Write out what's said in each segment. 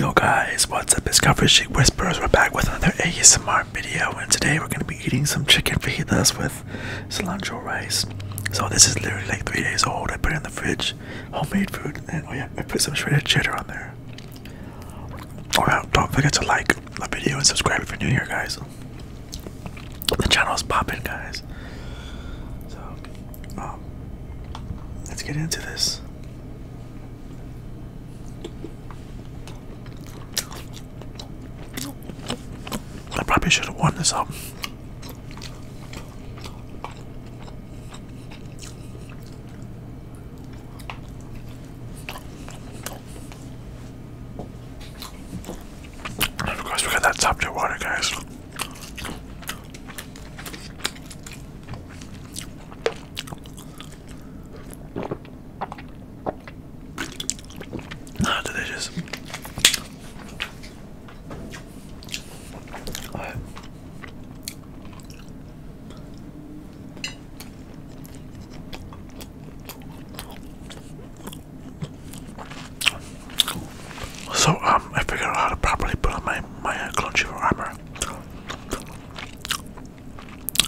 Yo guys, what's up? It's Calvert Sheik Whispers. We're back with another ASMR video, and today we're gonna be eating some chicken fajitas with cilantro rice. So this is literally like three days old. I put it in the fridge, homemade food, and oh yeah, I put some shredded cheddar on there. Oh yeah, don't forget to like the video and subscribe if you're new here, guys. The channel is popping, guys. So, um, let's get into this. I probably should have warmed this up. And of course, we got that top tier water, guys. Ah, delicious. So um, I figured out how to properly put on my my uh, crunchy armor.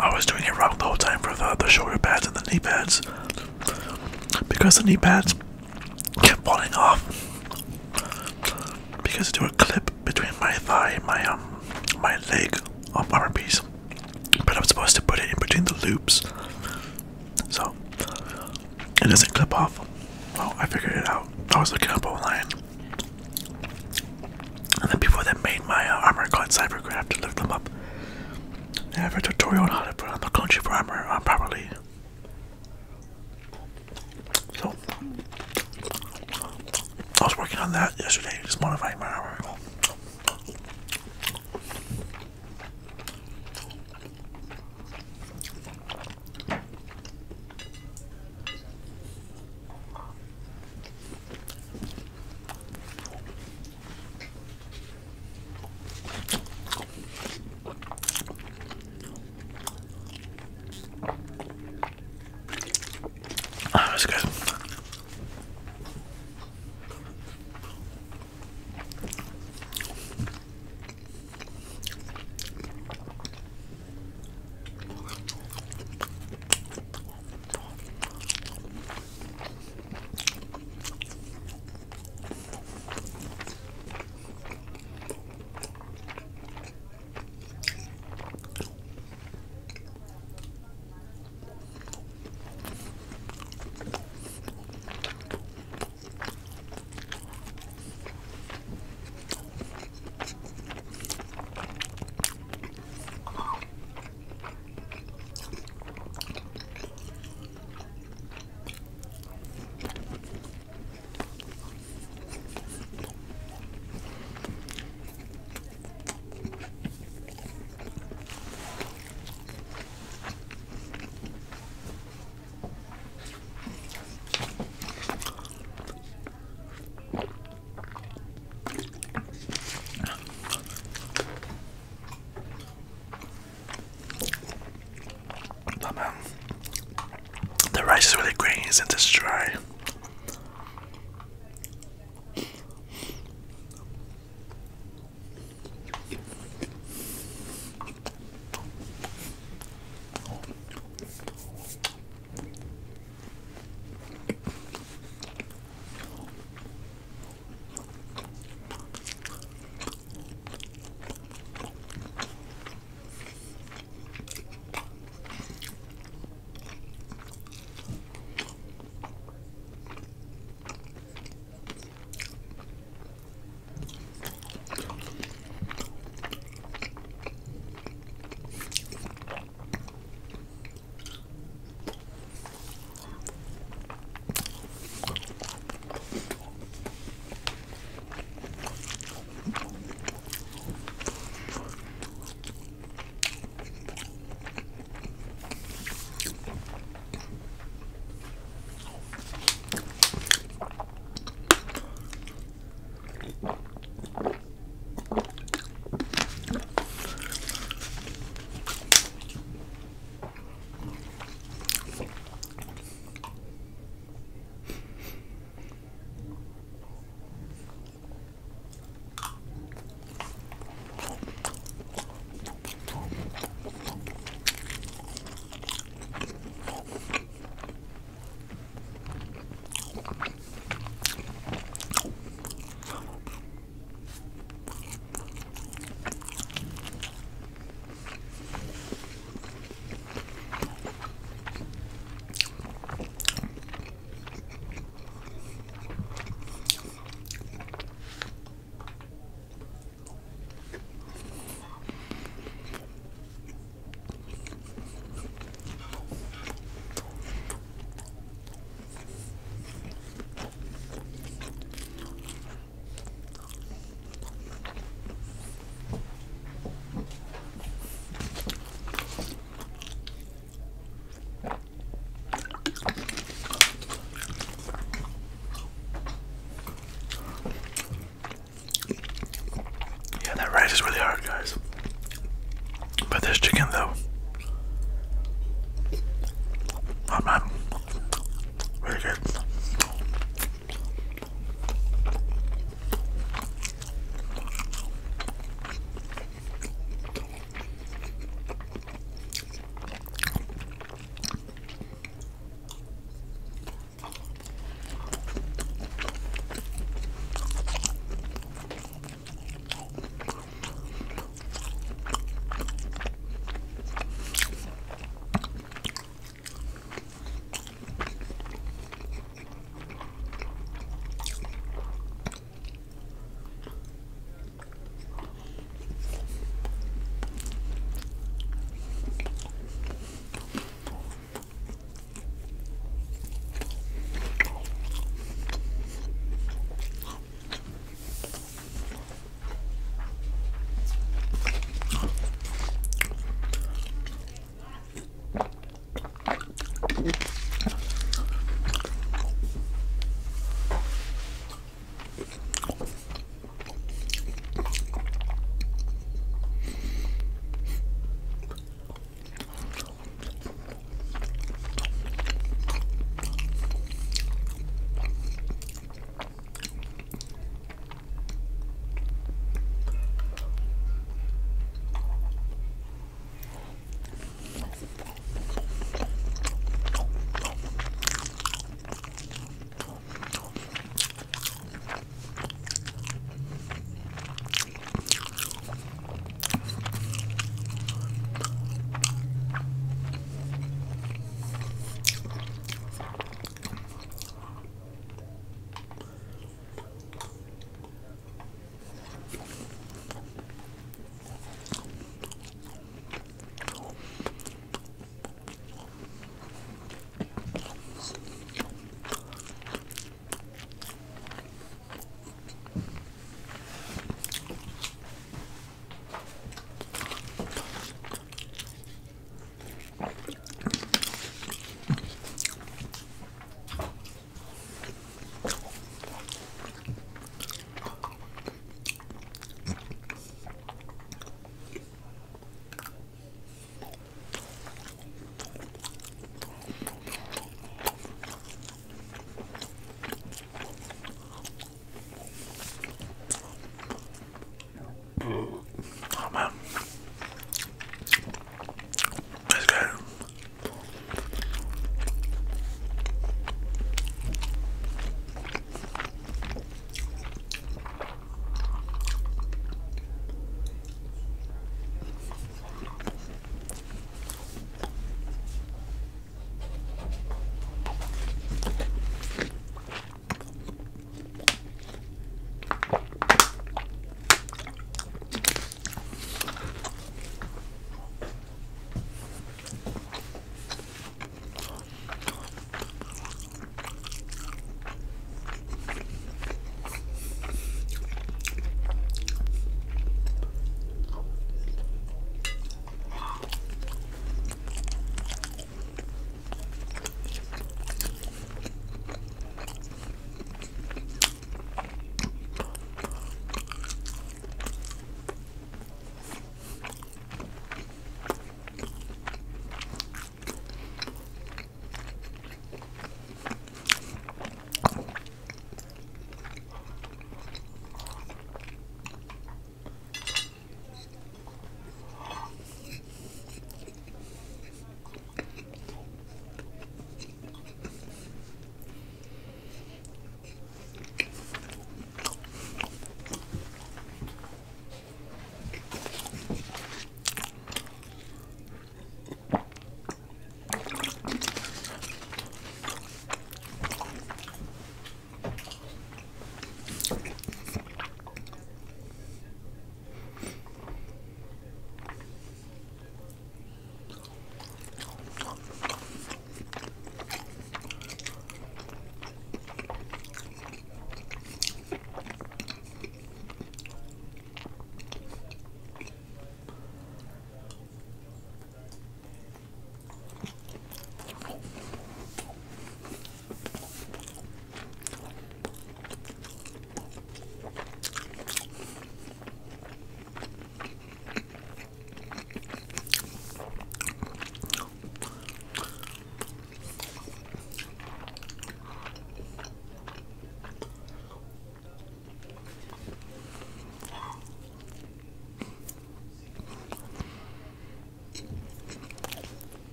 I was doing it wrong the whole time for the the shoulder pads and the knee pads because the knee pads kept falling off because they were a clip between my thigh and my um my leg um, armor piece. But I'm supposed to put it in between the loops, so it doesn't clip off. Well, I figured it out. I was looking up online. And the people that made my uh, armor called Cybercraft to lift them up. They have a tutorial on how to put on the country for armor uh, properly. So, I was working on that yesterday, just my armor. Ah, that's good.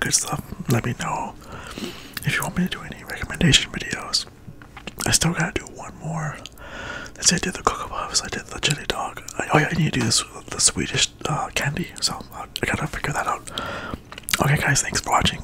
Good stuff. Let me know if you want me to do any recommendation videos. I still gotta do one more. Let's say I did the Cocoa Puffs, I did the chili dog. oh yeah, I need to do this the Swedish uh, candy, so I gotta figure that out. Okay guys, thanks for watching.